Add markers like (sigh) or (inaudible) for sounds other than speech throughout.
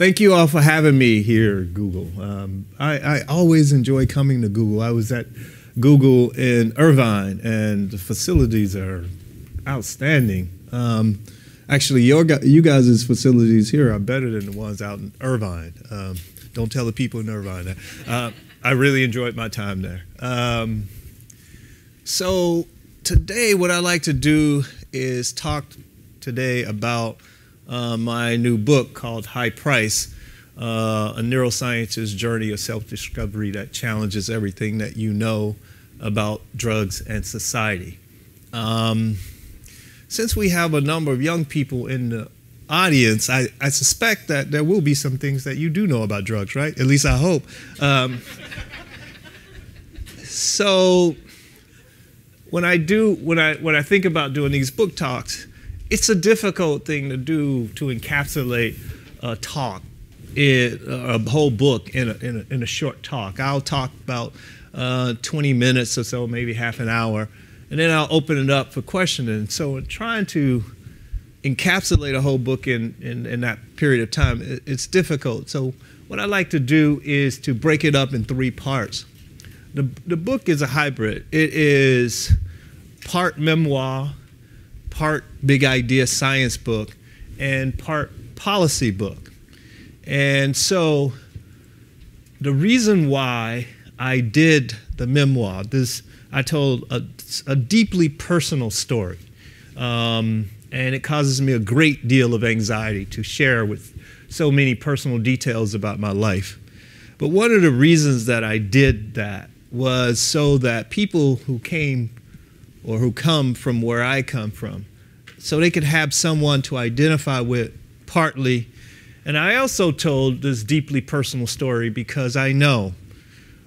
thank you all for having me here, Google. Um, I, I, always enjoy coming to Google. I was at Google in Irvine, and the facilities are outstanding. Um, actually, your, you guys' facilities here are better than the ones out in Irvine. Um, don't tell the people in Irvine that. Uh, I really enjoyed my time there. Um, so today, what I like to do is talk today about uh, my new book called High Price, uh, a neuroscientist's journey of self-discovery that challenges everything that you know about drugs and society. Um, since we have a number of young people in the audience, I, I, suspect that there will be some things that you do know about drugs, right? At least I hope. Um, so when I do, when I when I think about doing these book talks, it's a difficult thing to do to encapsulate a talk, in, a whole book in a, in a, in a short talk. I'll talk about uh, 20 minutes or so, maybe half an hour, and then I'll open it up for questioning. So trying to encapsulate a whole book in, in, in that period of time, it, it's difficult. So what I like to do is to break it up in three parts. The, the book is a hybrid. It is part memoir, part big idea science book and part policy book. And so the reason why I did the memoir, this I told a, a deeply personal story. Um, and it causes me a great deal of anxiety to share with so many personal details about my life. But one of the reasons that I did that was so that people who came or who come from where I come from so they could have someone to identify with partly. And I also told this deeply personal story because I know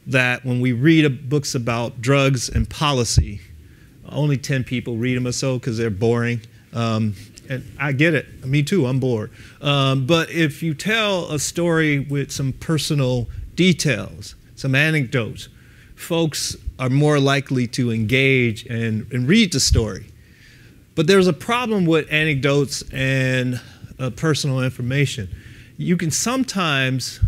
that when we read books about drugs and policy, only 10 people read them or so because they're boring. Um, and I get it. Me too, I'm bored. Um, but if you tell a story with some personal details, some anecdotes, folks are more likely to engage and, and read the story. But there's a problem with anecdotes and uh, personal information. You can sometimes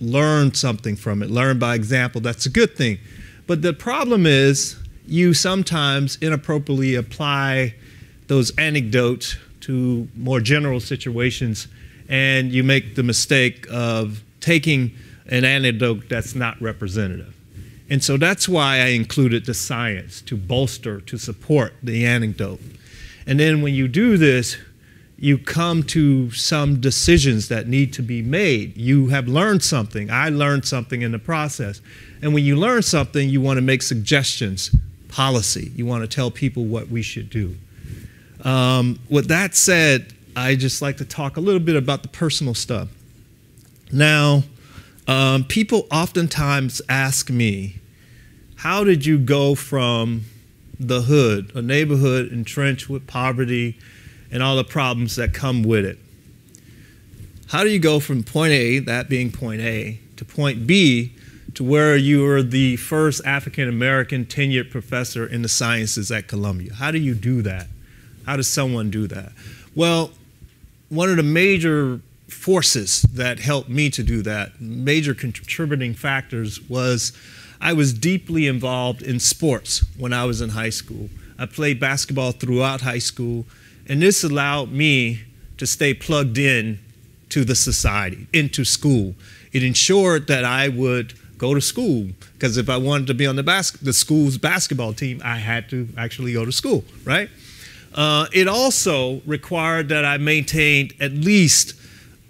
learn something from it, learn by example. That's a good thing. But the problem is you sometimes inappropriately apply those anecdotes to more general situations, and you make the mistake of taking an anecdote that's not representative. And so that's why I included the science to bolster, to support the anecdote. And then when you do this, you come to some decisions that need to be made. You have learned something. I learned something in the process. And when you learn something, you want to make suggestions, policy. You want to tell people what we should do. Um, with that said, I just like to talk a little bit about the personal stuff. Now, um, people oftentimes ask me, how did you go from the hood, a neighborhood entrenched with poverty and all the problems that come with it. How do you go from point A, that being point A, to point B, to where you are the first African American tenured professor in the sciences at Columbia? How do you do that? How does someone do that? Well, one of the major forces that helped me to do that, major contributing factors, was I was deeply involved in sports when I was in high school. I played basketball throughout high school, and this allowed me to stay plugged in to the society, into school. It ensured that I would go to school because if I wanted to be on the, bas- the school's basketball team, I had to actually go to school, right? Uh, it also required that I maintained at least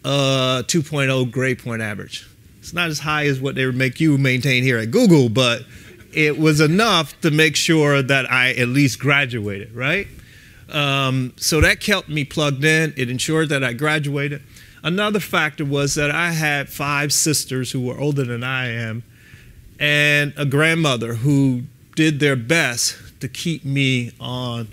a 2.0 grade point average. It's not as high as what they would make you maintain here at Google, but it was enough to make sure that I at least graduated, right? Um, so that kept me plugged in. It ensured that I graduated. Another factor was that I had five sisters who were older than I am and a grandmother who did their best to keep me on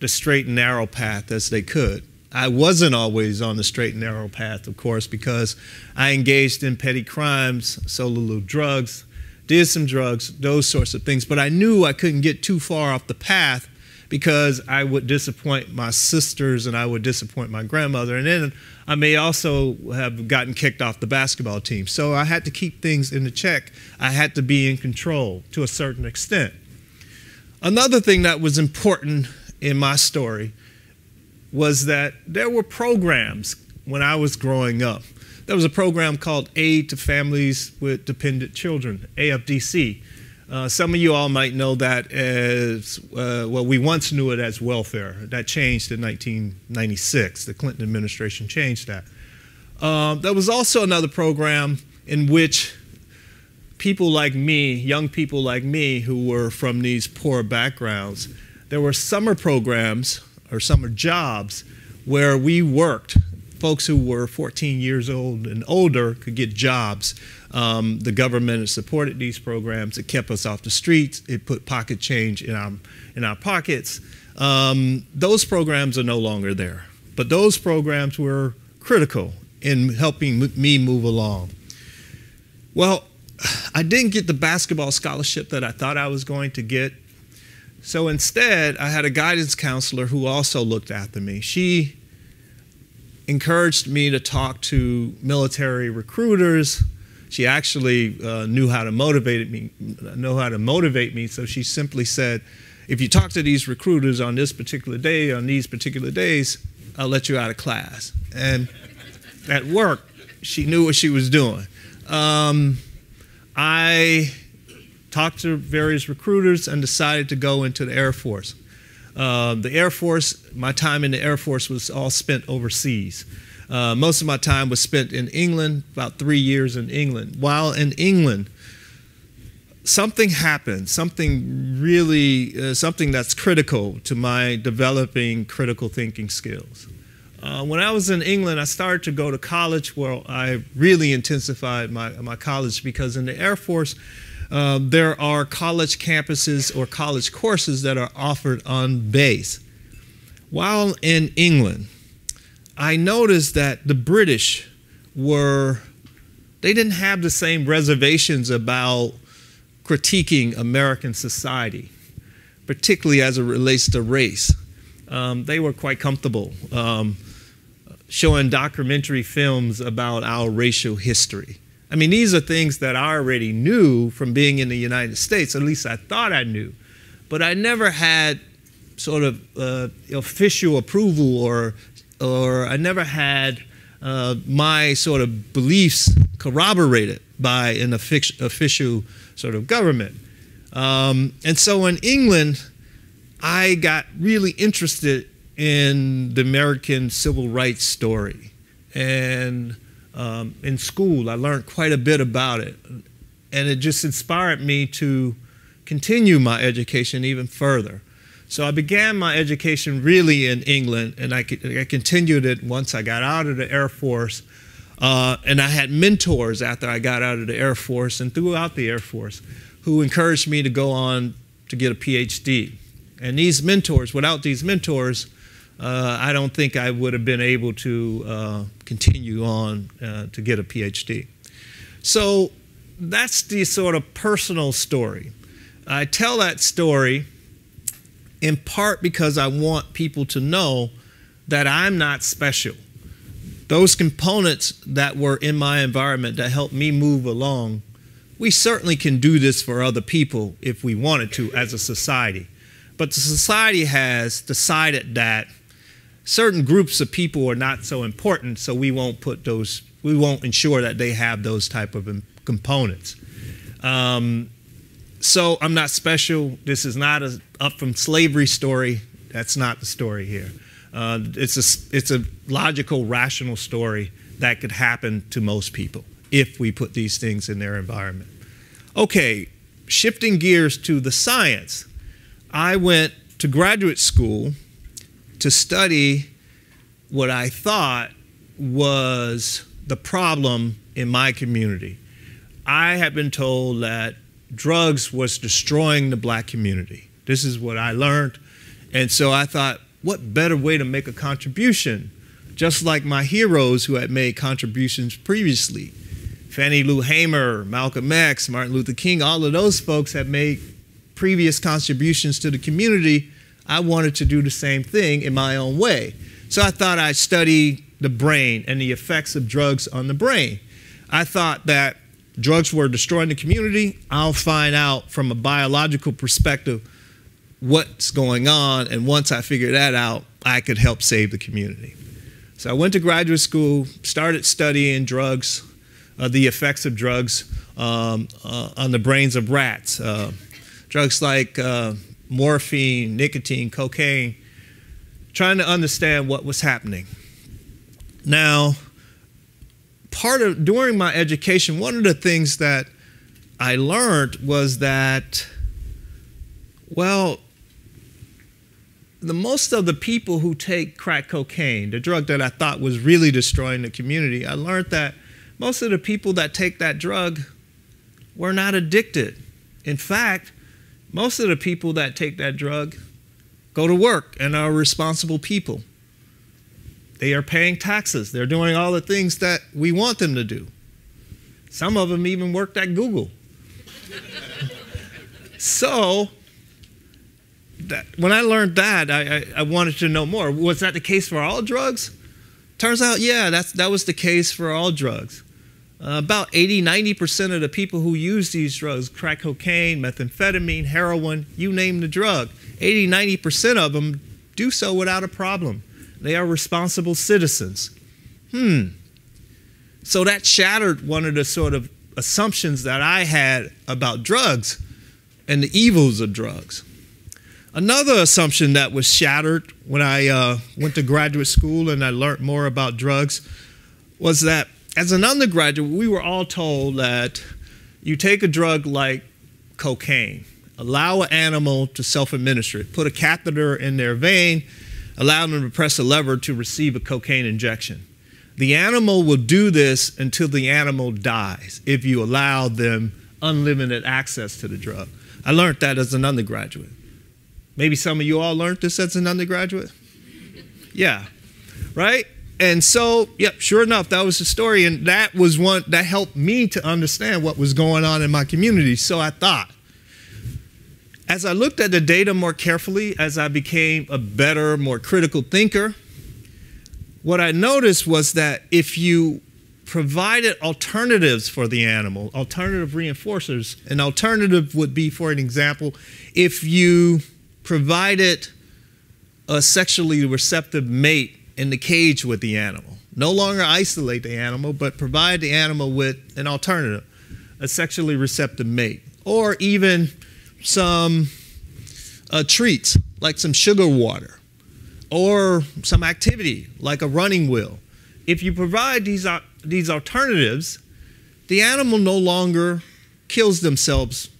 the straight and narrow path as they could. I wasn't always on the straight and narrow path, of course, because I engaged in petty crimes, sold a little drugs, did some drugs, those sorts of things. But I knew I couldn't get too far off the path because I would disappoint my sisters and I would disappoint my grandmother. And then I may also have gotten kicked off the basketball team. So I had to keep things in the check. I had to be in control to a certain extent. Another thing that was important in my story was that there were programs when I was growing up. There was a program called Aid to Families with Dependent Children, AFDC. Uh, some of you all might know that as, uh, well, we once knew it as welfare. That changed in 1996. The Clinton administration changed that. Uh, there was also another program in which people like me, young people like me who were from these poor backgrounds, there were summer programs or summer jobs where we worked folks who were 14 years old and older could get jobs. Um, the government supported these programs. It kept us off the streets. It put pocket change in our, in our pockets. Um, those programs are no longer there. But those programs were critical in helping me move along. Well, (sighs) I didn't get the basketball scholarship that I thought I was going to get. So instead, I had a guidance counselor who also looked after me. She encouraged me to talk to military recruiters. She actually uh, knew how to motivate me, know how to motivate me. So she simply said, if you talk to these recruiters on this particular day, on these particular days, I'll let you out of class. And at work, she knew what she was doing. Um, I talked to various recruiters and decided to go into the Air Force. Uh, the Air Force, my time in the Air Force was all spent overseas. Uh, most of my time was spent in England, about three years in England. While in England, something happened, something really, uh, something that's critical to my developing critical thinking skills. Uh, when I was in England, I started to go to college where I really intensified my, my college because in the Air Force, uh, there are college campuses or college courses that are offered on base. While in England, I noticed that the British were, they didn't have the same reservations about critiquing American society, particularly as it relates to race. Um, they were quite comfortable um, showing documentary films about our racial history. I mean, these are things that I already knew from being in the United States, at least I thought I knew. But I never had sort of uh, official approval or, or I never had uh, my sort of beliefs corroborated by an official sort of government. Um, and so in England, I got really interested in the American civil rights story. And um, in school. I learned quite a bit about it. And it just inspired me to continue my education even further. So I began my education really in England, and I, I continued it once I got out of the Air Force. Uh, and I had mentors after I got out of the Air Force and throughout the Air Force who encouraged me to go on to get a PhD. And these mentors, without these mentors, uh, I don't think I would have been able to uh, continue on uh, to get a PhD. So that's the sort of personal story. I tell that story in part because I want people to know that I'm not special. Those components that were in my environment that helped me move along, we certainly can do this for other people if we wanted to as a society. But the society has decided that certain groups of people are not so important, so we won't put those, we won't ensure that they have those type of components. Um, so I'm not special. This is not a up from slavery story. That's not the story here. Uh, it's a it's a logical, rational story that could happen to most people if we put these things in their environment. Okay, shifting gears to the science. I went to graduate school to study what I thought was the problem in my community. I had been told that drugs was destroying the black community. This is what I learned. And so I thought, what better way to make a contribution? Just like my heroes who had made contributions previously. Fannie Lou Hamer, Malcolm X, Martin Luther King, all of those folks had made previous contributions to the community I wanted to do the same thing in my own way. So I thought I'd study the brain and the effects of drugs on the brain. I thought that drugs were destroying the community. I'll find out from a biological perspective what's going on. And once I figure that out, I could help save the community. So I went to graduate school, started studying drugs, uh, the effects of drugs um, uh, on the brains of rats. Uh, drugs like uh, morphine, nicotine, cocaine, trying to understand what was happening. Now, part of during my education, one of the things that I learned was that, well, the most of the people who take crack cocaine, the drug that I thought was really destroying the community, I learned that most of the people that take that drug were not addicted. In fact, most of the people that take that drug go to work and are responsible people. They are paying taxes. They're doing all the things that we want them to do. Some of them even worked at Google. (laughs) so, that, when I learned that, I, I, I, wanted to know more. Was that the case for all drugs? Turns out, yeah, that's, that was the case for all drugs. Uh, about 80, 90% of the people who use these drugs, crack cocaine, methamphetamine, heroin, you name the drug, 80, 90% of them do so without a problem. They are responsible citizens. Hmm. So that shattered one of the sort of assumptions that I had about drugs and the evils of drugs. Another assumption that was shattered when I uh, went to graduate school and I learned more about drugs was that as an undergraduate, we were all told that you take a drug like cocaine, allow an animal to self administer it, put a catheter in their vein, allow them to press a lever to receive a cocaine injection. The animal will do this until the animal dies if you allow them unlimited access to the drug. I learned that as an undergraduate. Maybe some of you all learned this as an undergraduate? Yeah, right? And so, yep, sure enough, that was the story. And that was one that helped me to understand what was going on in my community. So I thought, as I looked at the data more carefully, as I became a better, more critical thinker, what I noticed was that if you provided alternatives for the animal, alternative reinforcers, an alternative would be, for an example, if you provided a sexually receptive mate in the cage with the animal. No longer isolate the animal, but provide the animal with an alternative, a sexually receptive mate, or even some uh, treats like some sugar water, or some activity like a running wheel. If you provide these, uh, these alternatives, the animal no longer kills themselves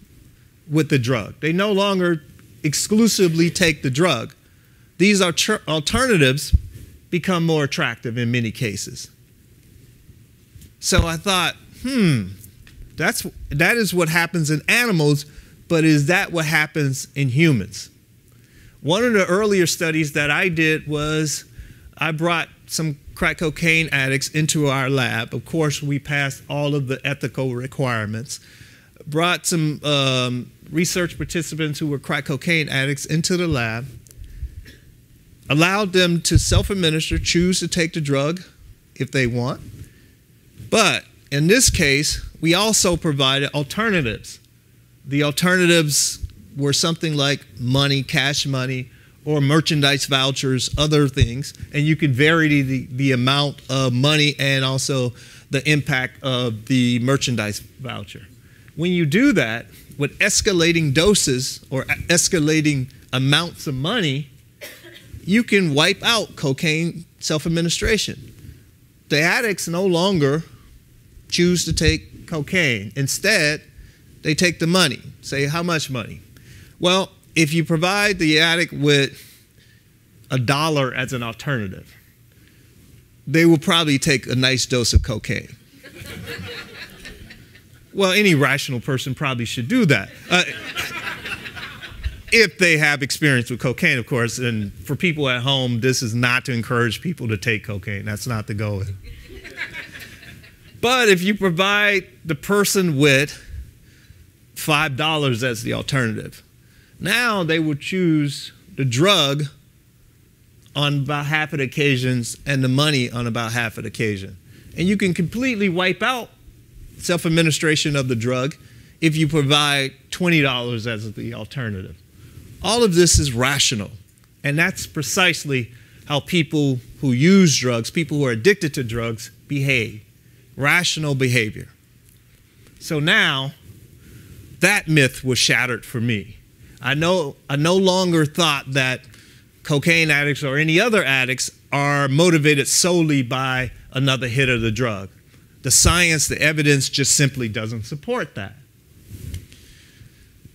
with the drug. They no longer exclusively take the drug. These are alternatives become more attractive in many cases. So I thought, hmm, that's, that is what happens in animals, but is that what happens in humans? One of the earlier studies that I did was I brought some crack cocaine addicts into our lab. Of course, we passed all of the ethical requirements. Brought some um, research participants who were crack cocaine addicts into the lab, allowed them to self administer, choose to take the drug if they want. But in this case, we also provided alternatives. The alternatives were something like money, cash money, or merchandise vouchers, other things, and you could vary the, the amount of money and also the impact of the merchandise voucher. When you do that, with escalating doses or escalating amounts of money, you can wipe out cocaine self administration. The addicts no longer choose to take cocaine. Instead, they take the money. Say, how much money? Well, if you provide the addict with a dollar as an alternative, they will probably take a nice dose of cocaine. (laughs) Well, any rational person probably should do that. Uh, if they have experience with cocaine, of course. And for people at home, this is not to encourage people to take cocaine. That's not the goal. but if you provide the person with $5 as the alternative, now they will choose the drug on about half of the occasions and the money on about half of the occasion. And you can completely wipe out self administration of the drug if you provide $20 as the alternative. All of this is rational. And that's precisely how people who use drugs, people who are addicted to drugs, behave rational behavior. So now, that myth was shattered for me. I, know, I no longer thought that cocaine addicts or any other addicts are motivated solely by another hit of the drug. The science, the evidence just simply doesn't support that.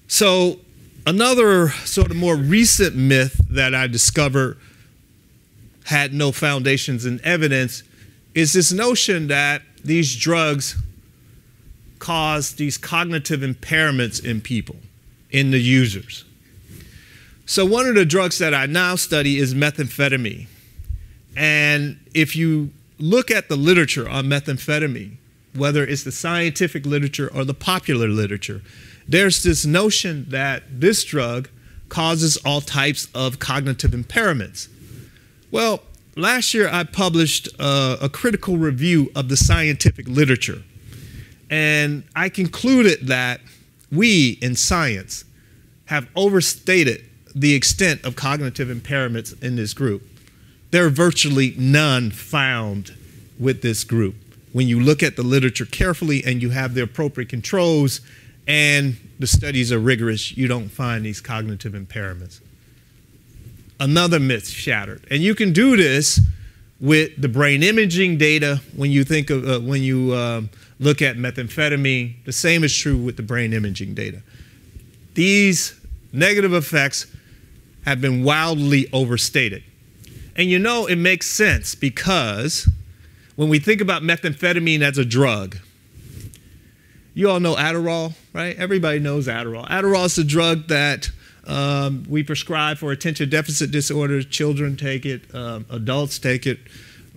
So, another sort of more recent myth that I discovered had no foundations in evidence is this notion that these drugs cause these cognitive impairments in people, in the users. So, one of the drugs that I now study is methamphetamine. And if you look at the literature on methamphetamine, whether it's the scientific literature or the popular literature, there's this notion that this drug causes all types of cognitive impairments. Well, last year I published uh, a critical review of the scientific literature, and I concluded that we in science have overstated the extent of cognitive impairments in this group. There are virtually none found with this group. When you look at the literature carefully and you have the appropriate controls and the studies are rigorous, you don't find these cognitive impairments. Another myth shattered. And you can do this with the brain imaging data when you think of uh, when you uh, look at methamphetamine. The same is true with the brain imaging data. These negative effects have been wildly overstated. And you know, it makes sense because when we think about methamphetamine as a drug, you all know Adderall, right? Everybody knows Adderall. Adderall is a drug that um, we prescribe for attention deficit disorders. Children take it, um, adults take it,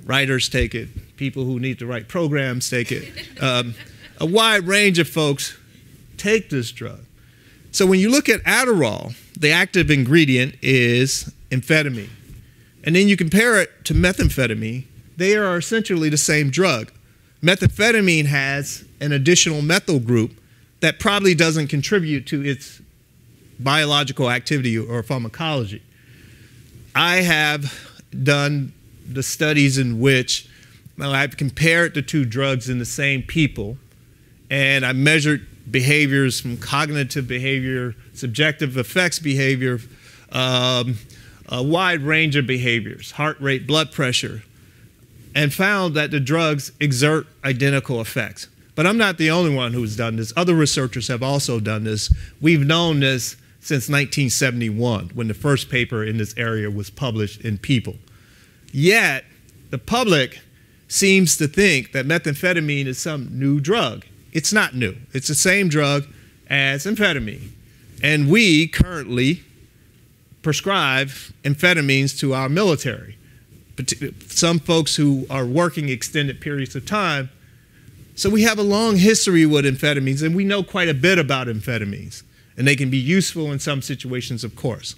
writers take it, people who need to write programs take it. Um, a wide range of folks take this drug. So when you look at Adderall, the active ingredient is amphetamine. And then you compare it to methamphetamine, they are essentially the same drug. Methamphetamine has an additional methyl group that probably doesn't contribute to its biological activity or pharmacology. I have done the studies in which well, I've compared the two drugs in the same people, and I measured behaviors from cognitive behavior, subjective effects behavior, um, a wide range of behaviors, heart rate, blood pressure, and found that the drugs exert identical effects. But I'm not the only one who's done this. Other researchers have also done this. We've known this since 1971 when the first paper in this area was published in People. Yet, the public seems to think that methamphetamine is some new drug. It's not new, it's the same drug as amphetamine. And we currently prescribe amphetamines to our military some folks who are working extended periods of time. So we have a long history with amphetamines, and we know quite a bit about amphetamines, and they can be useful in some situations, of course.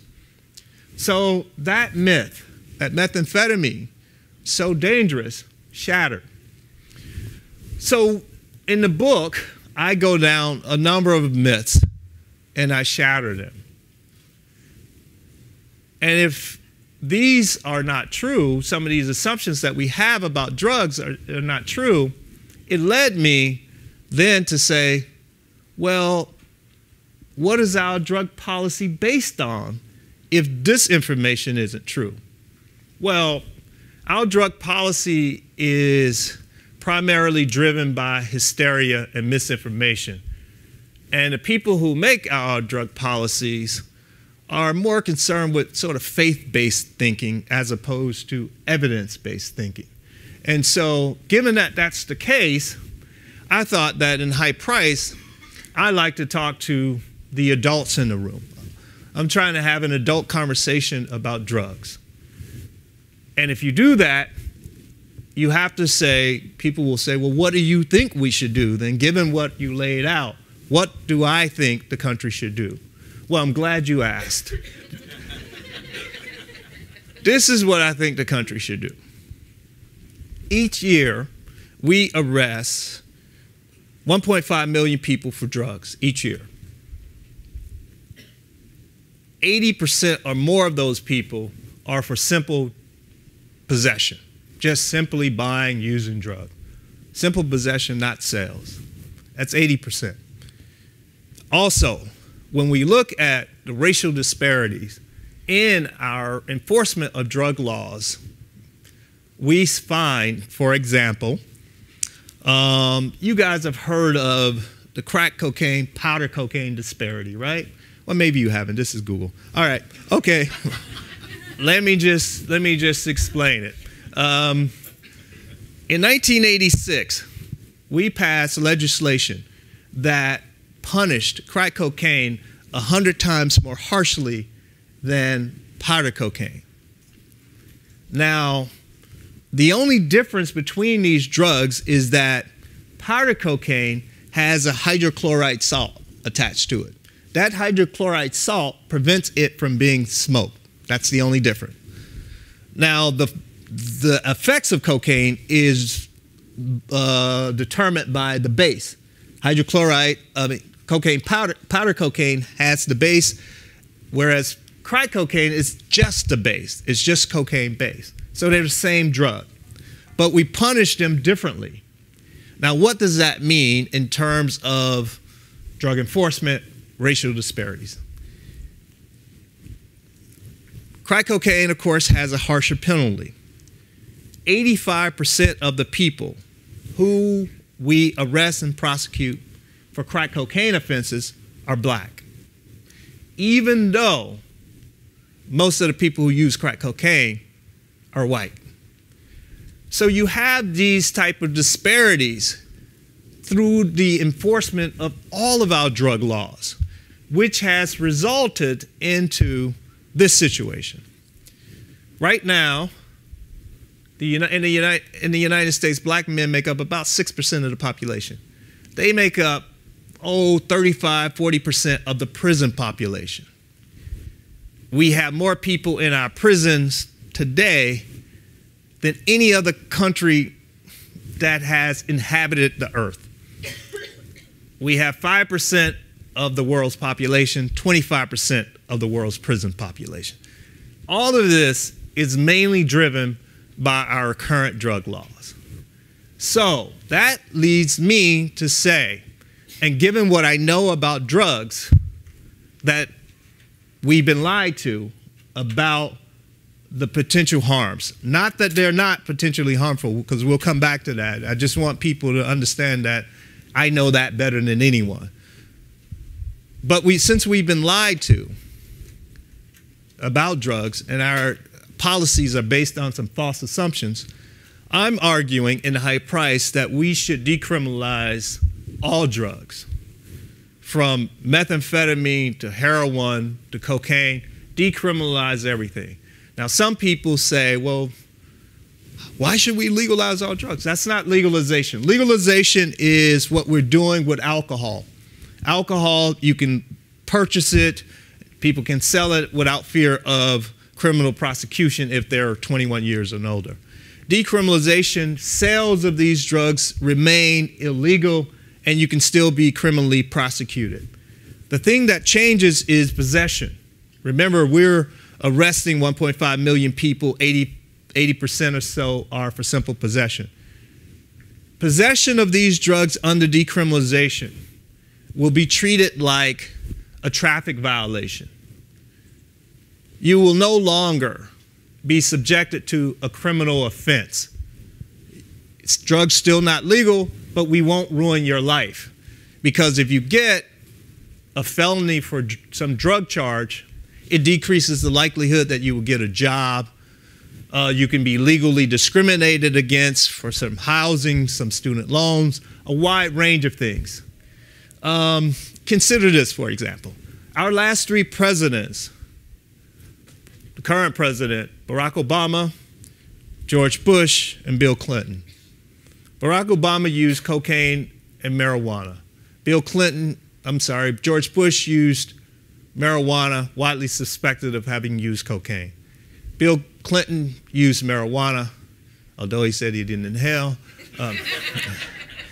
So that myth, that methamphetamine, so dangerous, shattered. So in the book, I go down a number of myths and I shatter them. And if these are not true, some of these assumptions that we have about drugs are, are not true, it led me then to say, well, what is our drug policy based on if this information isn't true? Well, our drug policy is primarily driven by hysteria and misinformation. And the people who make our drug policies are more concerned with sort of faith based thinking as opposed to evidence based thinking. And so, given that that's the case, I thought that in high price, I like to talk to the adults in the room. I'm trying to have an adult conversation about drugs. And if you do that, you have to say, people will say, well, what do you think we should do? Then, given what you laid out, what do I think the country should do? Well, I'm glad you asked. (laughs) This is what I think the country should do. Each year, we arrest 1.5 million people for drugs each year. 80% or more of those people are for simple possession, just simply buying, using drugs. Simple possession, not sales. That's 80%. Also, when we look at the racial disparities in our enforcement of drug laws, we find, for example, um, you guys have heard of the crack cocaine, powder cocaine disparity, right? Well, maybe you haven't. This is Google. All right. Okay. (laughs) let me just let me just explain it. Um, in 1986, we passed legislation that punished crack cocaine a hundred times more harshly than powder cocaine. Now, the only difference between these drugs is that powder cocaine has a hydrochloride salt attached to it. That hydrochloride salt prevents it from being smoked. That's the only difference. Now, the, the effects of cocaine is uh, determined by the base. Hydrochloride, I mean, cocaine powder, powder cocaine has the base, whereas crack cocaine is just the base. It's just cocaine base. So they're the same drug. But we punish them differently. Now, what does that mean in terms of drug enforcement, racial disparities? Crack cocaine, of course, has a harsher penalty. 85% of the people who we arrest and prosecute for crack cocaine offenses are black. Even though most of the people who use crack cocaine are white. So you have these type of disparities through the enforcement of all of our drug laws, which has resulted into this situation. Right now, the, in, the United, in the United States, black men make up about 6% of the population. They make up, oh, 35, 40% of the prison population. We have more people in our prisons today than any other country that has inhabited the earth. We have 5% of the world's population, 25% of the world's prison population. All of this is mainly driven by our current drug laws. So that leads me to say, and given what I know about drugs, that we've been lied to about the potential harms. Not that they're not potentially harmful, because we'll come back to that. I just want people to understand that I know that better than anyone. But we, since we've been lied to about drugs and our policies are based on some false assumptions, I'm arguing in high price that we should decriminalize all drugs from methamphetamine to heroin to cocaine, decriminalize everything. Now, some people say, well, why should we legalize all drugs? That's not legalization. Legalization is what we're doing with alcohol. Alcohol, you can purchase it, people can sell it without fear of criminal prosecution if they're 21 years and older. Decriminalization, sales of these drugs remain illegal and you can still be criminally prosecuted. The thing that changes is possession. Remember, we're arresting 1.5 million people, 80, 80% or so are for simple possession. Possession of these drugs under decriminalization will be treated like a traffic violation. You will no longer be subjected to a criminal offense. It's drugs still not legal, but we won't ruin your life. Because if you get a felony for some drug charge, it decreases the likelihood that you will get a job. Uh, you can be legally discriminated against for some housing, some student loans, a wide range of things. Um, consider this, for example. Our last three presidents, the current president, Barack Obama, George Bush, and Bill Clinton. Barack Obama used cocaine and marijuana. Bill Clinton, I'm sorry, George Bush used marijuana, widely suspected of having used cocaine. Bill Clinton used marijuana, although he said he didn't inhale. Um,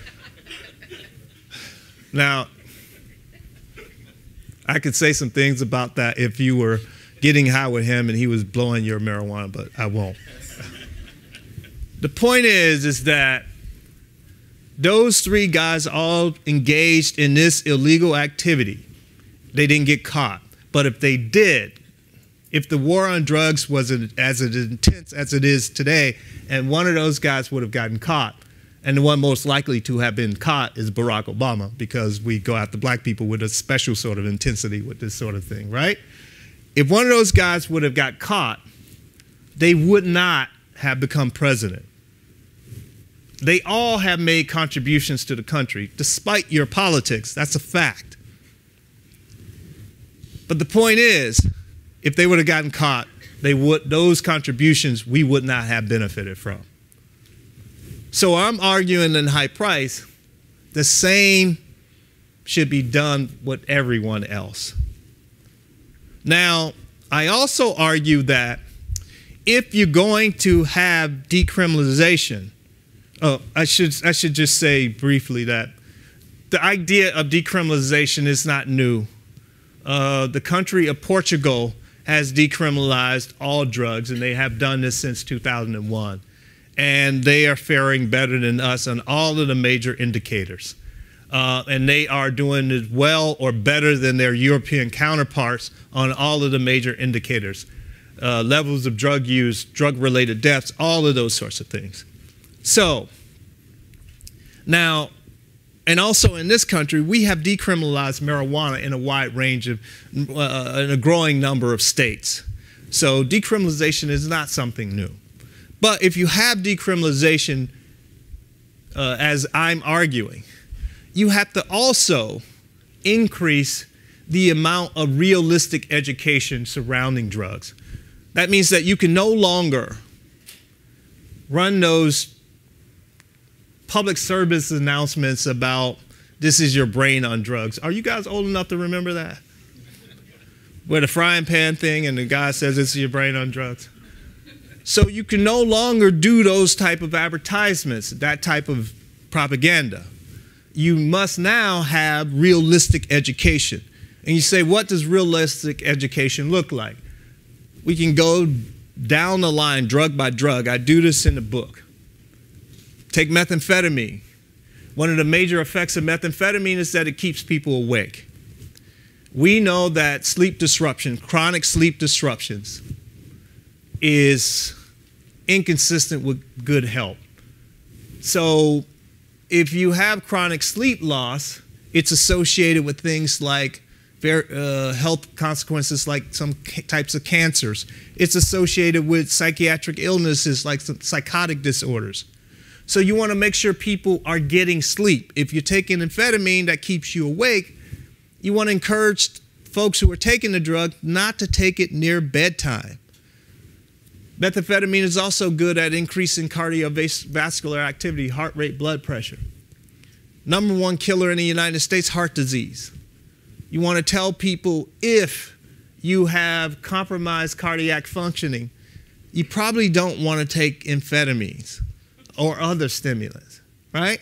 (laughs) now, I could say some things about that if you were getting high with him and he was blowing your marijuana, but I won't. the point is, is that those three guys all engaged in this illegal activity. They didn't get caught. But if they did, if the war on drugs was as intense as it is today, and one of those guys would have gotten caught, and the one most likely to have been caught is Barack Obama because we go after black people with a special sort of intensity with this sort of thing, right? If one of those guys would have got caught, they would not have become president. They all have made contributions to the country, despite your politics. That's a fact. But the point is, if they would have gotten caught, they would those contributions we would not have benefited from. So I'm arguing in high price, the same should be done with everyone else. Now, I also argue that if you're going to have decriminalization, oh, I should I should just say briefly that the idea of decriminalization is not new. Uh, the country of Portugal has decriminalized all drugs, and they have done this since 2001. And they are faring better than us on all of the major indicators. Uh, and they are doing as well or better than their European counterparts on all of the major indicators uh, levels of drug use, drug related deaths, all of those sorts of things. So, now, and also in this country, we have decriminalized marijuana in a wide range of, uh, in a growing number of states. So decriminalization is not something new. But if you have decriminalization, uh, as I'm arguing, you have to also increase the amount of realistic education surrounding drugs. That means that you can no longer run those public service announcements about this is your brain on drugs. Are you guys old enough to remember that? Where the frying pan thing and the guy says this is your brain on drugs. So you can no longer do those type of advertisements, that type of propaganda. You must now have realistic education. And you say, what does realistic education look like? We can go down the line, drug by drug. I do this in the book. Take methamphetamine. One of the major effects of methamphetamine is that it keeps people awake. We know that sleep disruption, chronic sleep disruptions, is inconsistent with good health. So, if you have chronic sleep loss, it's associated with things like uh, health consequences like some types of cancers. It's associated with psychiatric illnesses like psychotic disorders. So you want to make sure people are getting sleep. If you're taking amphetamine that keeps you awake, you want to encourage folks who are taking the drug not to take it near bedtime. Methamphetamine is also good at increasing cardiovascular activity, heart rate, blood pressure. Number one killer in the United States, heart disease. You want to tell people if you have compromised cardiac functioning, you probably don't want to take amphetamines or other stimulants, right?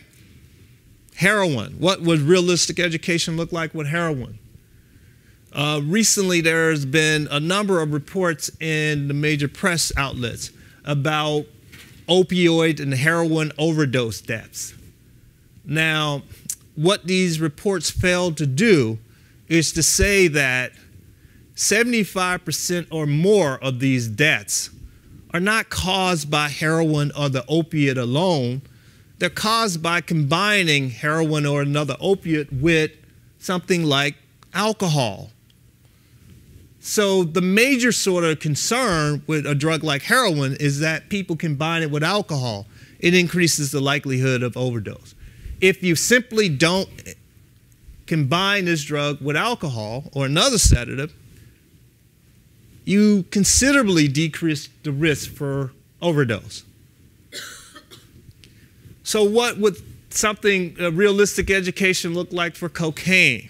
Heroin. What would realistic education look like with heroin? Uh, recently, there's been a number of reports in the major press outlets about opioid and heroin overdose deaths. Now, what these reports failed to do is to say that 75% or more of these deaths are not caused by heroin or the opiate alone. They're caused by combining heroin or another opiate with something like alcohol. So, the major sort of concern with a drug like heroin is that people combine it with alcohol. It increases the likelihood of overdose. If you simply don't combine this drug with alcohol or another sedative, you considerably decrease the risk for overdose. So, what would something, a realistic education look like for cocaine?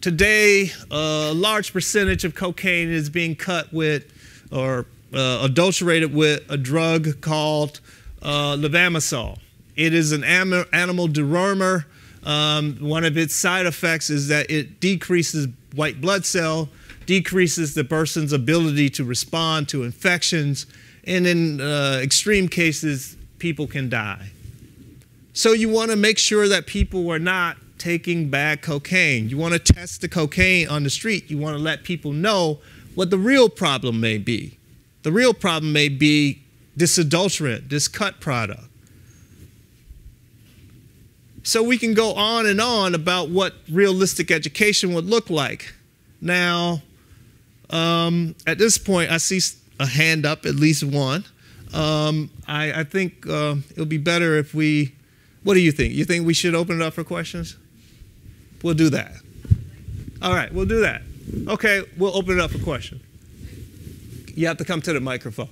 Today, a large percentage of cocaine is being cut with or uh, adulterated with a drug called uh, levamisole. It is an animal dewormer. Um, one of its side effects is that it decreases white blood cell, decreases the person's ability to respond to infections, and in uh, extreme cases, people can die. So you want to make sure that people are not taking bad cocaine. You want to test the cocaine on the street. You want to let people know what the real problem may be. The real problem may be this adulterant, this cut product. So we can go on and on about what realistic education would look like. Now, um, at this point, I see a hand up, at least one. Um, I, I, think uh, it'll be better if we. What do you think? You think we should open it up for questions? We'll do that. All right, we'll do that. Okay, we'll open it up for questions. You have to come to the microphone.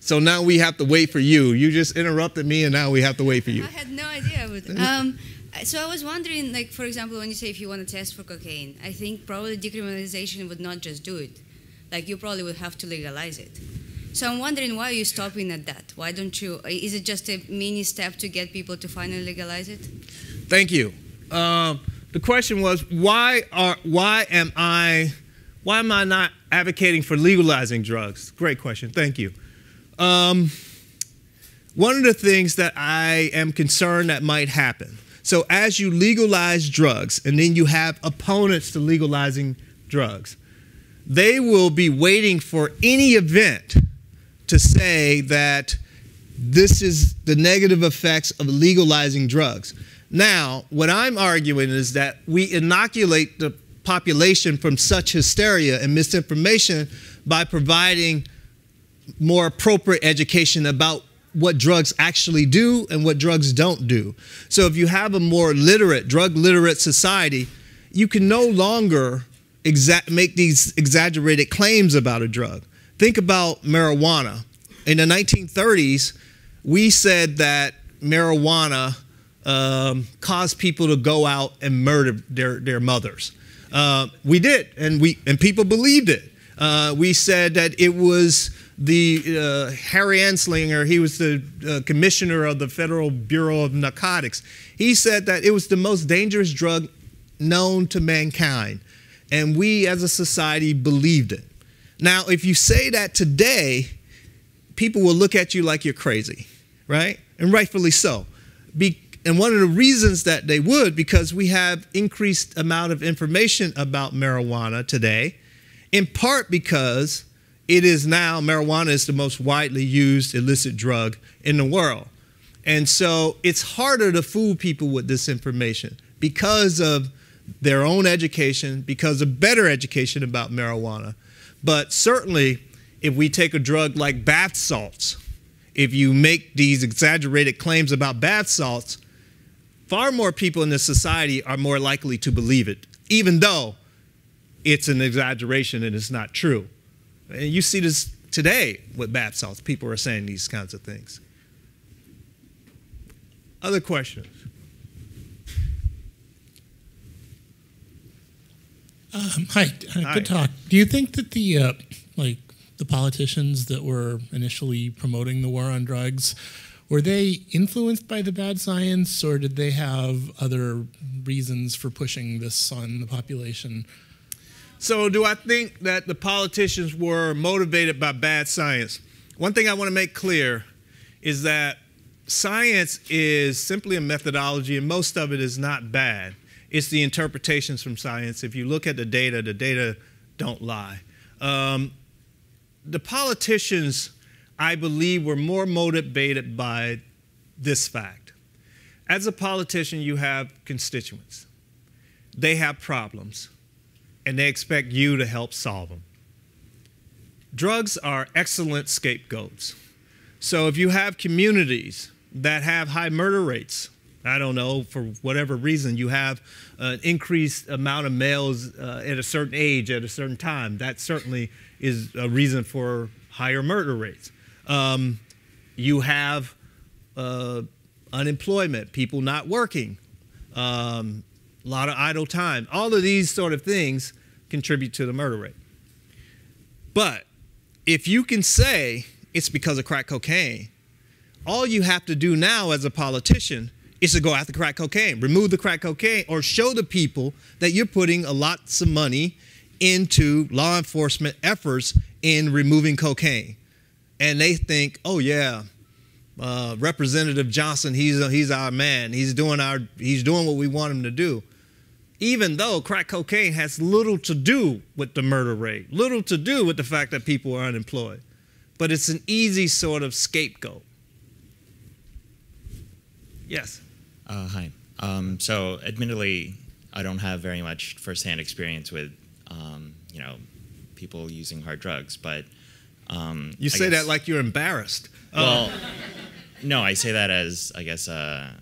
So now we have to wait for you. You just interrupted me, and now we have to wait for you. I had no idea. Um, so I was wondering, like, for example, when you say if you want to test for cocaine, I think probably decriminalization would not just do it. Like, you probably would have to legalize it. So I'm wondering why are you stopping at that? Why don't you? Is it just a mini step to get people to finally legalize it? Thank you. Um, the question was why are why am I why am I not advocating for legalizing drugs? Great question. Thank you. Um, one of the things that I am concerned that might happen. So as you legalize drugs, and then you have opponents to legalizing drugs, they will be waiting for any event to say that this is the negative effects of legalizing drugs. Now, what I'm arguing is that we inoculate the population from such hysteria and misinformation by providing more appropriate education about what drugs actually do and what drugs don't do. So if you have a more literate, drug literate society, you can no longer make these exaggerated claims about a drug. Think about marijuana. In the 1930s, we said that marijuana um, caused people to go out and murder their, their mothers. Uh, we did, and we and people believed it. Uh, we said that it was the uh, Harry Anslinger, he was the uh, commissioner of the Federal Bureau of Narcotics. He said that it was the most dangerous drug known to mankind, and we as a society believed it. Now, if you say that today, people will look at you like you're crazy, right? And rightfully so. Be and one of the reasons that they would, because we have increased amount of information about marijuana today, in part because it is now, marijuana is the most widely used illicit drug in the world. And so it's harder to fool people with this information because of their own education, because of better education about marijuana. But certainly, if we take a drug like bath salts, if you make these exaggerated claims about bath salts, far more people in this society are more likely to believe it, even though it's an exaggeration and it's not true. And you see this today with bath salts. People are saying these kinds of things. Other questions? Um, hi, hi, good talk. Do you think that the uh, like the politicians that were initially promoting the war on drugs were they influenced by the bad science, or did they have other reasons for pushing this on the population? So, do I think that the politicians were motivated by bad science? One thing I want to make clear is that science is simply a methodology, and most of it is not bad. It's the interpretations from science. If you look at the data, the data don't lie. Um, the politicians I believe were more motivated by this fact. As a politician, you have constituents. They have problems, and they expect you to help solve them. Drugs are excellent scapegoats. So if you have communities that have high murder rates, I don't know, for whatever reason, you have an increased amount of males uh, at a certain age, at a certain time, that certainly is a reason for higher murder rates. Um, you have uh, unemployment, people not working, um, a lot of idle time. All of these sort of things contribute to the murder rate. But if you can say it's because of crack cocaine, all you have to do now as a politician is to go after crack cocaine, remove the crack cocaine, or show the people that you're putting a lots of money into law enforcement efforts in removing cocaine. And they think, oh yeah, uh, Representative Johnson, he's he's our man. He's doing our he's doing what we want him to do. Even though crack cocaine has little to do with the murder rate, little to do with the fact that people are unemployed, but it's an easy sort of scapegoat. Yes. Uh, hi. Um, so, admittedly, I don't have very much firsthand experience with, um, you know, people using hard drugs, but um, you say that like you're embarrassed. Well, uh. no, I say that as I guess uh,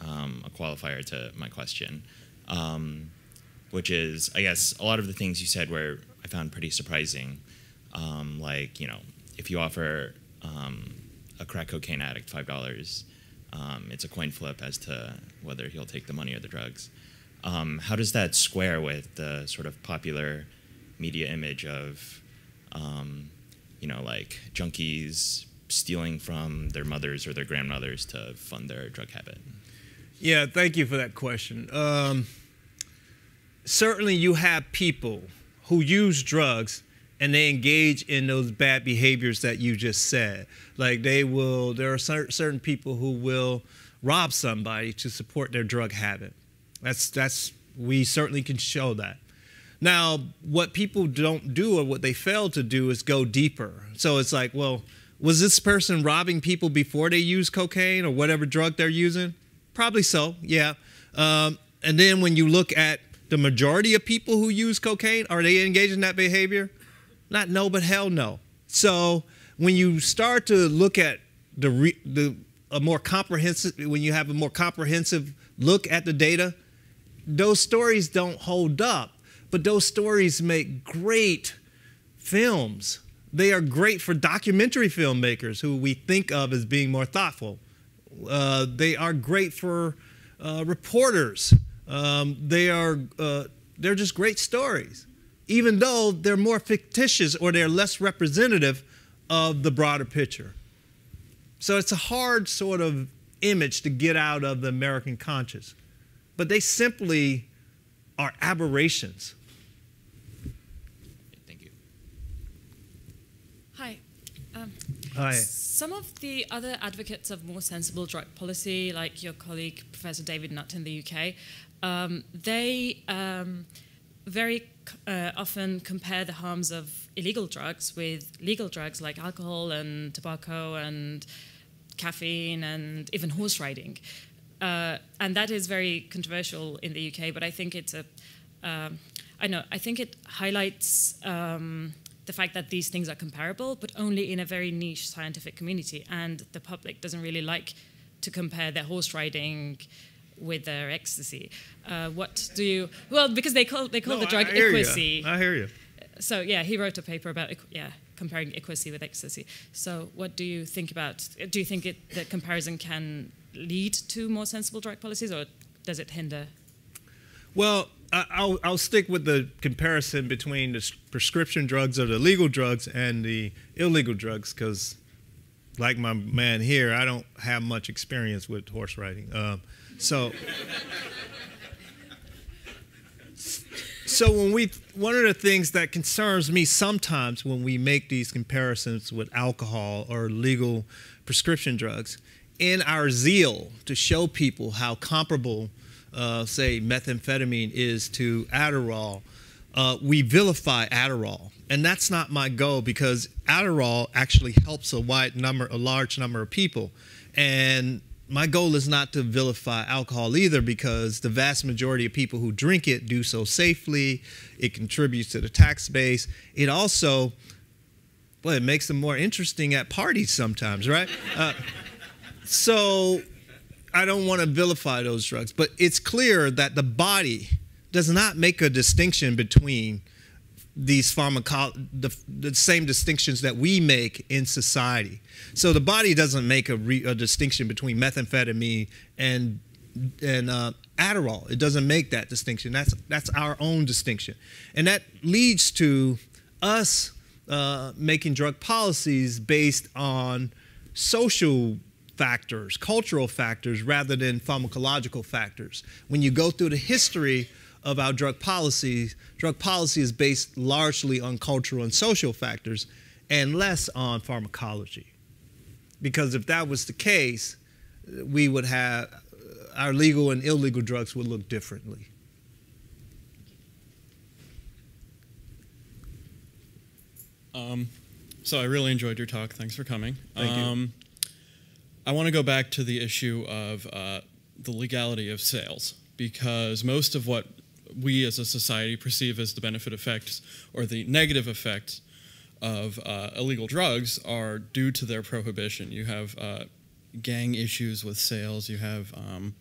um, a qualifier to my question, um, which is I guess a lot of the things you said were I found pretty surprising, um, like you know if you offer um, a crack cocaine addict five dollars, um, it's a coin flip as to whether he'll take the money or the drugs. how does that square with the sort of popular media image of um, you know, like junkies stealing from their mothers or their grandmothers to fund their drug habit? Yeah, thank you for that question. Um, certainly, you have people who use drugs and they engage in those bad behaviors that you just said. Like they will, there are certain people who will rob somebody to support their drug habit. That's that's we certainly can show that. Now, what people don't do or what they fail to do is go deeper. So it's like, well, was this person robbing people before they used cocaine or whatever drug they're using? Probably so, yeah. Um, and then when you look at the majority of people who use cocaine, are they engaged in that behavior? Not no, but hell no. So when you start to look at the, the a more comprehensive, when you have a more comprehensive look at the data, those stories don't hold up but those stories make great films. They are great for documentary filmmakers who we think of as being more thoughtful. Uh, they are great for uh, reporters. Um, they are uh, they're just great stories, even though they're more fictitious or they're less representative of the broader picture. So it's a hard sort of image to get out of the American conscious, but they simply are aberrations Thank you. Hi. Um, Hi. Some of the other advocates of more sensible drug policy, like your colleague Professor David Nutt in the UK, um, they um, very uh, often compare the harms of illegal drugs with legal drugs like alcohol and tobacco and caffeine and even horse riding. Uh, and that is very controversial in the UK, but I think it's a, uh, I know, I think it highlights um, the fact that these things are comparable, but only in a very niche scientific community. And the public doesn't really like to compare their horse riding with their ecstasy. Uh, what do you? Well, because they call they call no, the drug I ecstasy. I hear you. So yeah, he wrote a paper about yeah comparing equasy with ecstasy. So what do you think about? Do you think it, the comparison can lead to more sensible drug policies, or does it hinder? Well, I'll, I'll stick with the comparison between the prescription drugs or the legal drugs and the illegal drugs because, like my man here, I don't have much experience with horse riding. Um, so, so when we, one of the things that concerns me sometimes when we make these comparisons with alcohol or legal prescription drugs, in our zeal to show people how comparable uh, say, methamphetamine is to Adderall, uh, we vilify Adderall. And that's not my goal because Adderall actually helps a wide number, a large number of people. And my goal is not to vilify alcohol either because the vast majority of people who drink it do so safely. It contributes to the tax base. It also, well, it makes them more interesting at parties sometimes, right? (laughs) Uh, so I don't want to vilify those drugs, but it's clear that the body does not make a distinction between these pharmaco the, the same distinctions that we make in society. So the body doesn't make a, a distinction between methamphetamine and and uh, Adderall. It doesn't make that distinction. That's that's our own distinction, and that leads to us uh, making drug policies based on social factors, cultural factors, rather than pharmacological factors. When you go through the history of our drug policy, drug policy is based largely on cultural and social factors and less on pharmacology. Because if that was the case, we would have our legal and illegal drugs would look differently. Um, so I really enjoyed your talk. Thanks for coming. Thank um, you. I want to go back to the issue of uh, the legality of sales because most of what we as a society perceive as the benefit effects or the negative effects of uh, illegal drugs are due to their prohibition. You have uh, gang issues with sales. You have, um,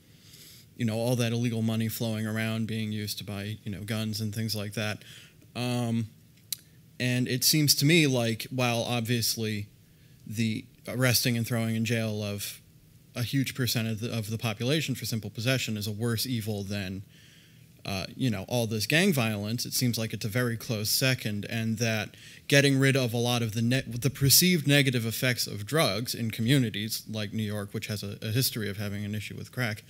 you know, all that illegal money flowing around being used to buy, you know, guns and things like that. Um, and it seems to me like while obviously the arresting and throwing in jail of a huge percentage of the population for simple possession is a worse evil than uh, you know all this gang violence. It seems like it's a very close second, and that getting rid of a lot of the ne- the perceived negative effects of drugs in communities like New York, which has a, a history of having an issue with crack,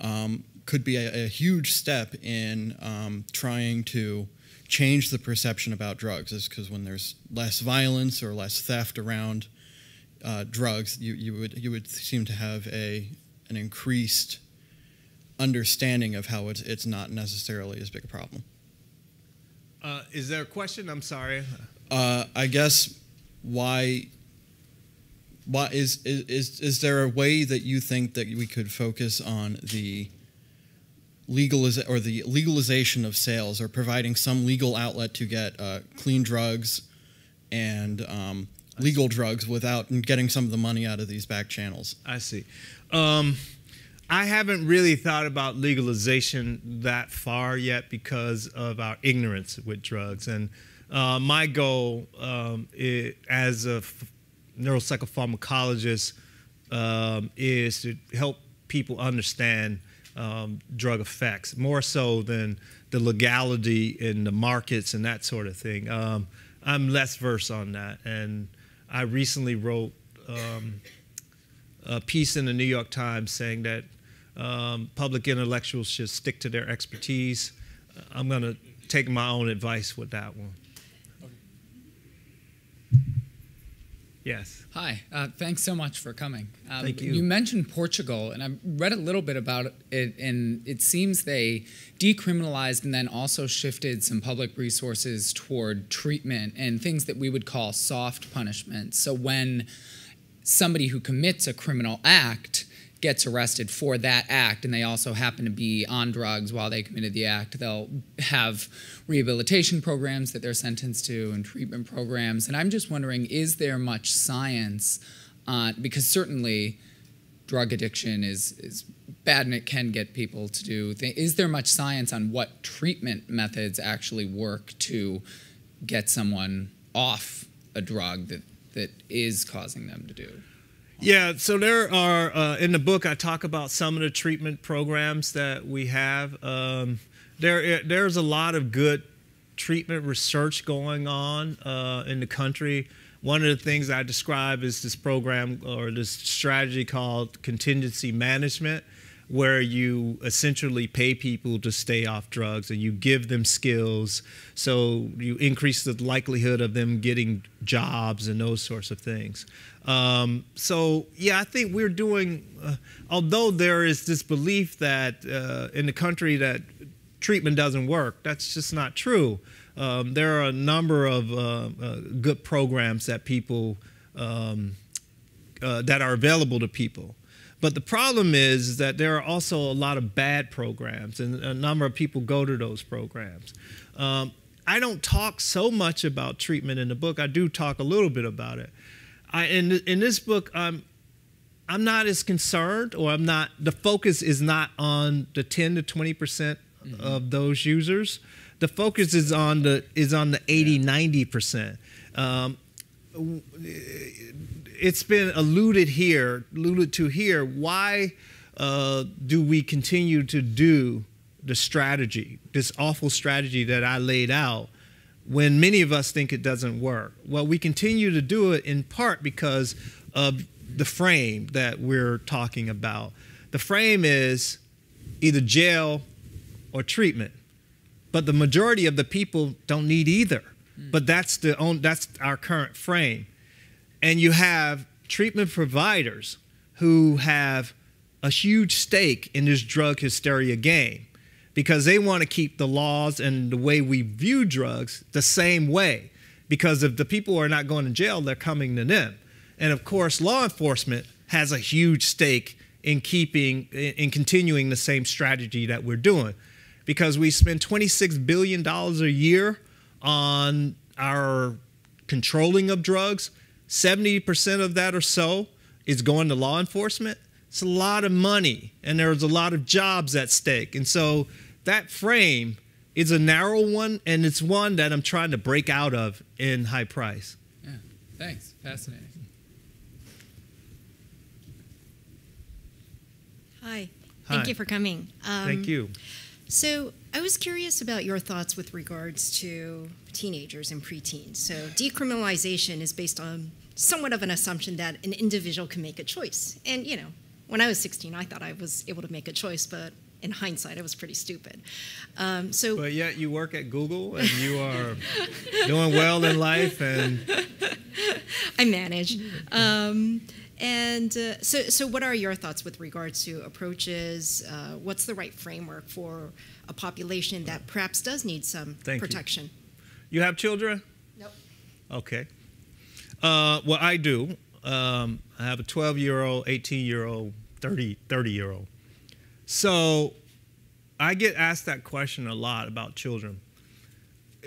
um, could be a, a, huge step in um, trying to change the perception about drugs. Is because when there's less violence or less theft around uh, drugs, you, you would you would seem to have a an increased understanding of how it's it's not necessarily as big a problem. Uh, is there a question? I'm sorry. Uh, I guess why why is, is is there a way that you think that we could focus on the legaliz- or the legalization of sales or providing some legal outlet to get uh, clean drugs and um, legal drugs without getting some of the money out of these back channels. I see. Um, I haven't really thought about legalization that far yet because of our ignorance with drugs. And uh, my goal um, it, as a neuropsychopharmacologist um, is to help people understand um, drug effects more so than the legality in the markets and that sort of thing. Um, I'm less versed on that. And I recently wrote um, a piece in the New York Times saying that um, public intellectuals should stick to their expertise. I'm going to take my own advice with that one. Yes. Hi. Uh, thanks so much for coming. Um, Thank you. You mentioned Portugal, and I read a little bit about it, and it seems they decriminalized and then also shifted some public resources toward treatment and things that we would call soft punishment. So when somebody who commits a criminal act gets arrested for that act and they also happen to be on drugs while they committed the act, they'll have rehabilitation programs that they're sentenced to and treatment programs. And I'm just wondering is there much science? Uh, because certainly drug addiction is, is bad and it can get people to do. Is there much science on what treatment methods actually work to get someone off a drug that, that is causing them to do? Yeah, so there are, uh, in the book, I talk about some of the treatment programs that we have. Um, there, eh, there's a lot of good treatment research going on uh, in the country. One of the things I describe is this program or this strategy called contingency management where you essentially pay people to stay off drugs and you give them skills so you increase the likelihood of them getting jobs and those sorts of things. Um, so, yeah, I think we're doing, uh, although there is this belief that uh, in the country that treatment doesn't work, that's just not true. Um, there are a number of uh, uh good programs that people, um, uh, that are available to people. But the problem is that there are also a lot of bad programs, and a number of people go to those programs. Um, I don't talk so much about treatment in the book. I do talk a little bit about it. I, in, in this book, I'm, I'm not as concerned, or I'm not, the focus is not on the 10 to 20% mm hmm of those users. The focus is on the, is on the 80, yeah. 90%. Um, it's been alluded here, alluded to here. Why uh, do we continue to do the strategy, this awful strategy that I laid out, when many of us think it doesn't work. Well, we continue to do it in part because of the frame that we're talking about. The frame is either jail or treatment. But the majority of the people don't need either. Mm. But that's the own, that's our current frame. And you have treatment providers who have a huge stake in this drug hysteria game because they want to keep the laws and the way we view drugs the same way. Because if the people are not going to jail, they're coming to them. And of course, law enforcement has a huge stake in keeping, in continuing the same strategy that we're doing. Because we spend $26 billion a year on our controlling of drugs, 70% of that or so is going to law enforcement. It's a lot of money, and there's a lot of jobs at stake. And so that frame is a narrow one, and it's one that I'm trying to break out of in high price. Yeah, thanks. Fascinating. Hi. Hi. Thank you for coming. Um, Thank you. So, I was curious about your thoughts with regards to teenagers and preteens. So, decriminalization is based on somewhat of an assumption that an individual can make a choice. And, you know, when I was 16, I thought I was able to make a choice, but in hindsight, I was pretty stupid. Um, so, but yet you work at Google and you are (laughs) doing well in life, and (laughs) I manage. Um, and uh, so, so what are your thoughts with regards to approaches? Uh, what's the right framework for a population that perhaps does need some Thank protection? You. you have children? Nope. Okay. Uh, well, I do. Um, I have a 12 year old, 18 year old, 30, 30 year old. So I get asked that question a lot about children.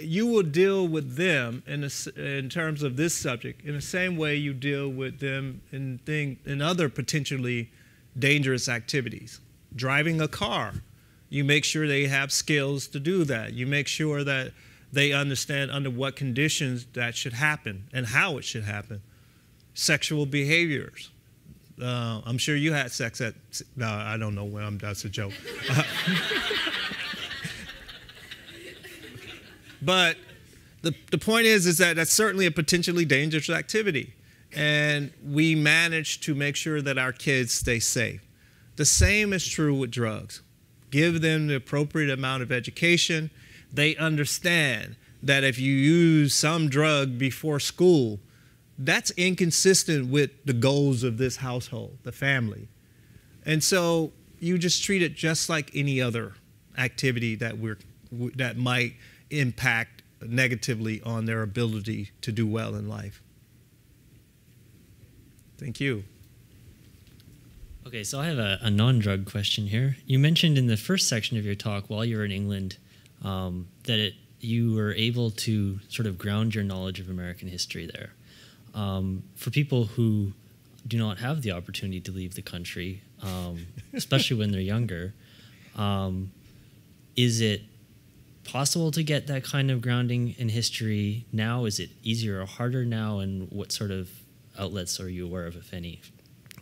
You will deal with them in, a, in terms of this subject in the same way you deal with them in, thing, in other potentially dangerous activities. Driving a car, you make sure they have skills to do that. You make sure that they understand under what conditions that should happen and how it should happen. Sexual behaviors, uh, I'm sure you had sex at. No, I don't know. When I'm, that's a joke. (laughs) but the, the point is, is that that's certainly a potentially dangerous activity. And we manage to make sure that our kids stay safe. The same is true with drugs. Give them the appropriate amount of education. They understand that if you use some drug before school, that's inconsistent with the goals of this household, the family. And so you just treat it just like any other activity that we're that might impact negatively on their ability to do well in life. Thank you. Okay, so I have a, a non-drug question here. You mentioned in the first section of your talk while you were in England um, that it, you were able to sort of ground your knowledge of American history there um, for people who do not have the opportunity to leave the country, um, (laughs) especially when they're younger, um, is it possible to get that kind of grounding in history now? Is it easier or harder now? And what sort of outlets are you aware of, if any,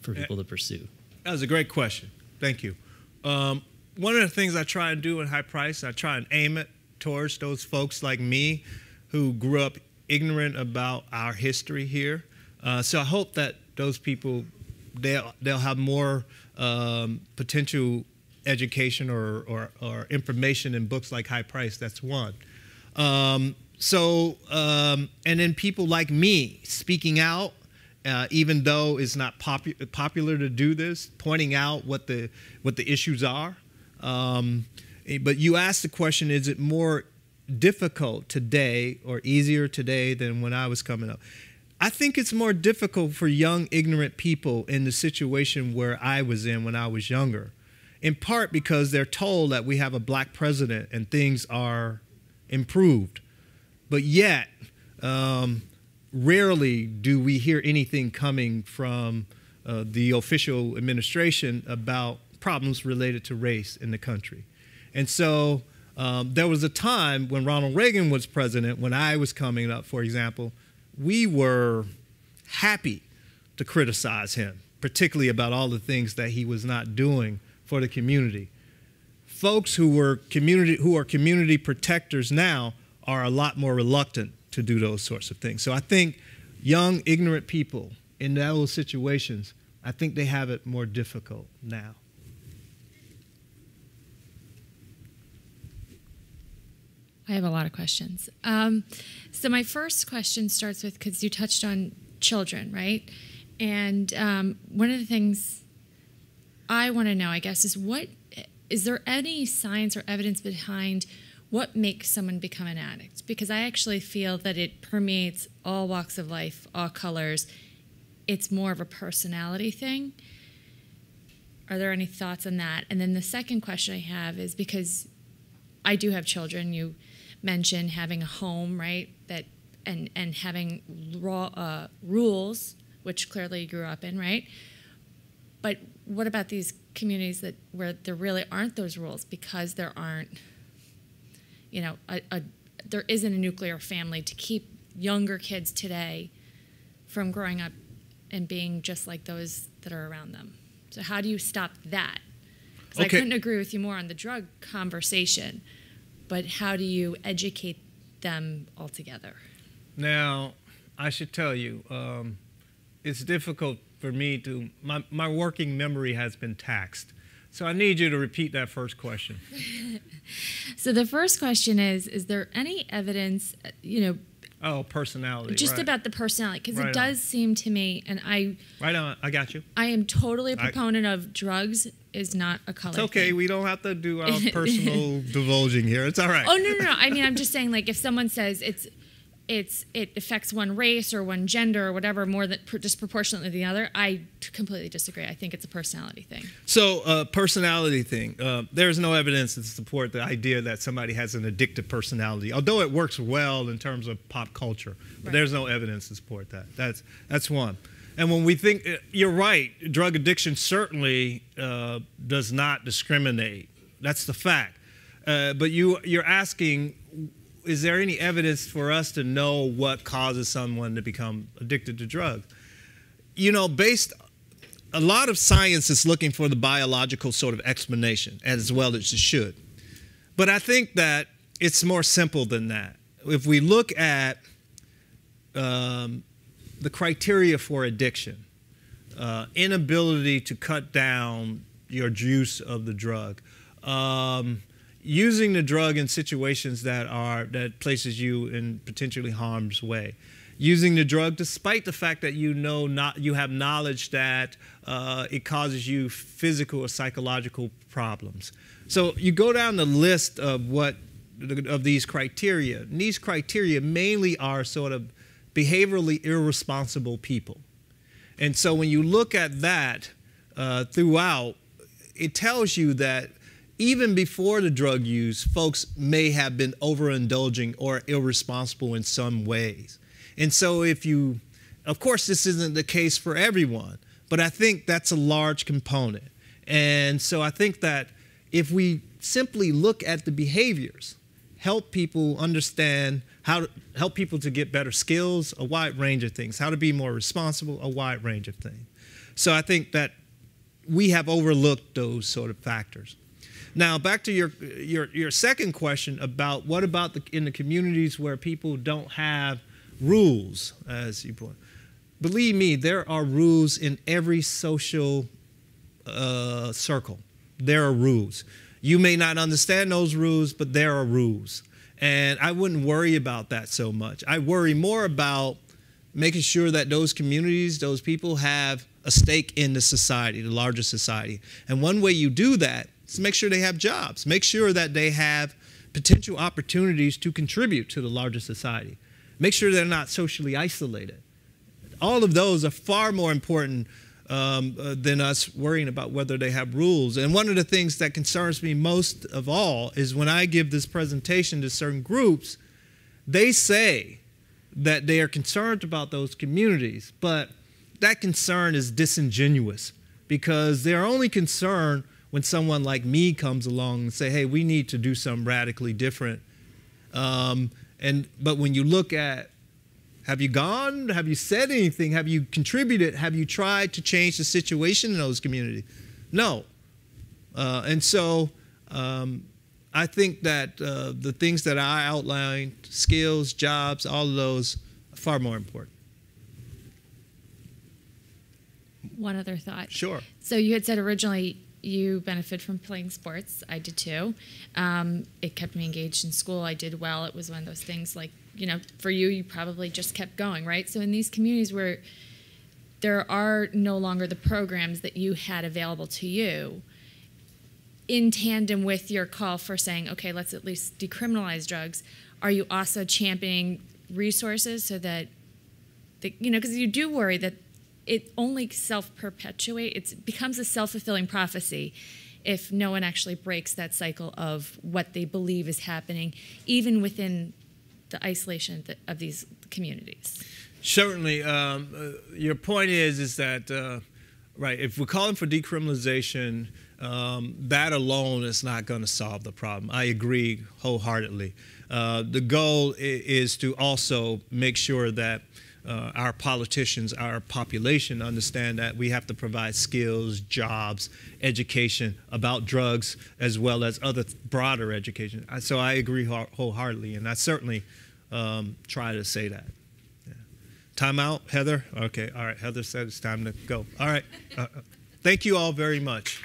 for eh, people to pursue? That was a great question. Thank you. Um, one of the things I try and do in high price, I try and aim it towards those folks like me who grew up ignorant about our history here. Uh, so I hope that those people they'll they'll have more um, potential education or, or, or information in books like High Price. That's one. Um, so um, and then people like me speaking out. Uh, even though it's not popu- popular to do this, pointing out what the what the issues are. Um, but you asked the question: Is it more difficult today or easier today than when I was coming up. I think it's more difficult for young, ignorant people in the situation where I was in when I was younger, in part because they're told that we have a black president and things are improved. But yet, um, rarely do we hear anything coming from uh, the official administration about problems related to race in the country. And so um, there was a time when Ronald Reagan was president, when I was coming up, for example, we were happy to criticize him, particularly about all the things that he was not doing for the community. Folks who were community who are community protectors now are a lot more reluctant to do those sorts of things. So I think young, ignorant people in those situations, I think they have it more difficult now. I have a lot of questions. Um, so my first question starts with because you touched on children, right? And um, one of the things I want to know, I guess, is what is there any science or evidence behind what makes someone become an addict? Because I actually feel that it permeates all walks of life, all colors. It's more of a personality thing. Are there any thoughts on that? And then the second question I have is because I do have children. You mentioned having a home, right? That and and having raw, uh, rules, which clearly you grew up in, right? But what about these communities that where there really aren't those rules because there aren't, you know, a, a there isn't a nuclear family to keep younger kids today from growing up and being just like those that are around them. So how do you stop that? Okay. I couldn't agree with you more on the drug conversation, but how do you educate them altogether? Now, I should tell you, um, it's difficult for me to, my, my working memory has been taxed. So I need you to repeat that first question. (laughs) so the first question is Is there any evidence, you know, Oh, personality. Just right. about the personality, because right it does on. seem to me, and I. Right on. I got you. I am totally a proponent I, of drugs is not a color. It's okay. Thing. We don't have to do our personal (laughs) divulging here. It's all right. Oh no, no, no. I mean, I'm just saying, like, if someone says it's it's it affects one race or one gender or whatever more than disproportionately than the other. I completely disagree. I think it's a personality thing. So, uh, personality thing. Uh, there's no evidence to support the idea that somebody has an addictive personality, although it works well in terms of pop culture. But right. there's no evidence to support that. That's that's one. And when we think, uh, you're right, drug addiction certainly uh, does not discriminate. That's the fact. Uh, but you you're asking is there any evidence for us to know what causes someone to become addicted to drugs? You know, based a lot of science is looking for the biological sort of explanation as well as it should. But I think that it's more simple than that. If we look at um, the criteria for addiction, uh, inability to cut down your use of the drug, um, using the drug in situations that are that places you in potentially harm's way. Using the drug despite the fact that you know not you have knowledge that uh, it causes you physical or psychological problems. So you go down the list of what of these criteria. And these criteria mainly are sort of behaviorally irresponsible people. And so when you look at that uh, throughout it tells you that even before the drug use, folks may have been overindulging or irresponsible in some ways. And so, if you, of course, this isn't the case for everyone, but I think that's a large component. And so, I think that if we simply look at the behaviors, help people understand how to help people to get better skills, a wide range of things, how to be more responsible, a wide range of things. So, I think that we have overlooked those sort of factors. Now, back to your, your, your second question about what about the, in the communities where people don't have rules, as you put. Believe me, there are rules in every social uh, circle. There are rules. You may not understand those rules, but there are rules. And I wouldn't worry about that so much. I worry more about making sure that those communities, those people have a stake in the society, the larger society. And one way you do that is make sure they have jobs, make sure that they have potential opportunities to contribute to the larger society, make sure they're not socially isolated. All of those are far more important um, uh, than us worrying about whether they have rules. And one of the things that concerns me most of all is when I give this presentation to certain groups, they say that they are concerned about those communities, but that concern is disingenuous because they're only concerned when someone like me comes along and say, "Hey, we need to do something radically different." Um, and but when you look at have you gone? Have you said anything? Have you contributed? Have you tried to change the situation in those communities? No. Uh, and so um, I think that uh, the things that I outlined, skills, jobs, all of those, are far more important. One other thought. Sure. So you had said originally you benefit from playing sports. I did too. Um, it kept me engaged in school. I did well. It was one of those things like, you know, for you, you probably just kept going, right? So in these communities where there are no longer the programs that you had available to you, in tandem with your call for saying, okay, let's at least decriminalize drugs, are you also championing resources so that, the, you know, because you do worry that it only self perpetuate. It becomes a self fulfilling prophecy if no one actually breaks that cycle of what they believe is happening, even within the isolation of these communities. Certainly, um, uh, your point is is that uh, right? If we're calling for decriminalization, um, that alone is not going to solve the problem. I agree wholeheartedly. Uh, the goal is to also make sure that uh, our politicians, our population understand that we have to provide skills, jobs, education about drugs, as well as other broader education. So I agree wholeheartedly, and I certainly um, try to say that. Yeah. Time out, Heather? Okay, all right. Heather said it's time to go. All right. Uh, uh thank you all very much.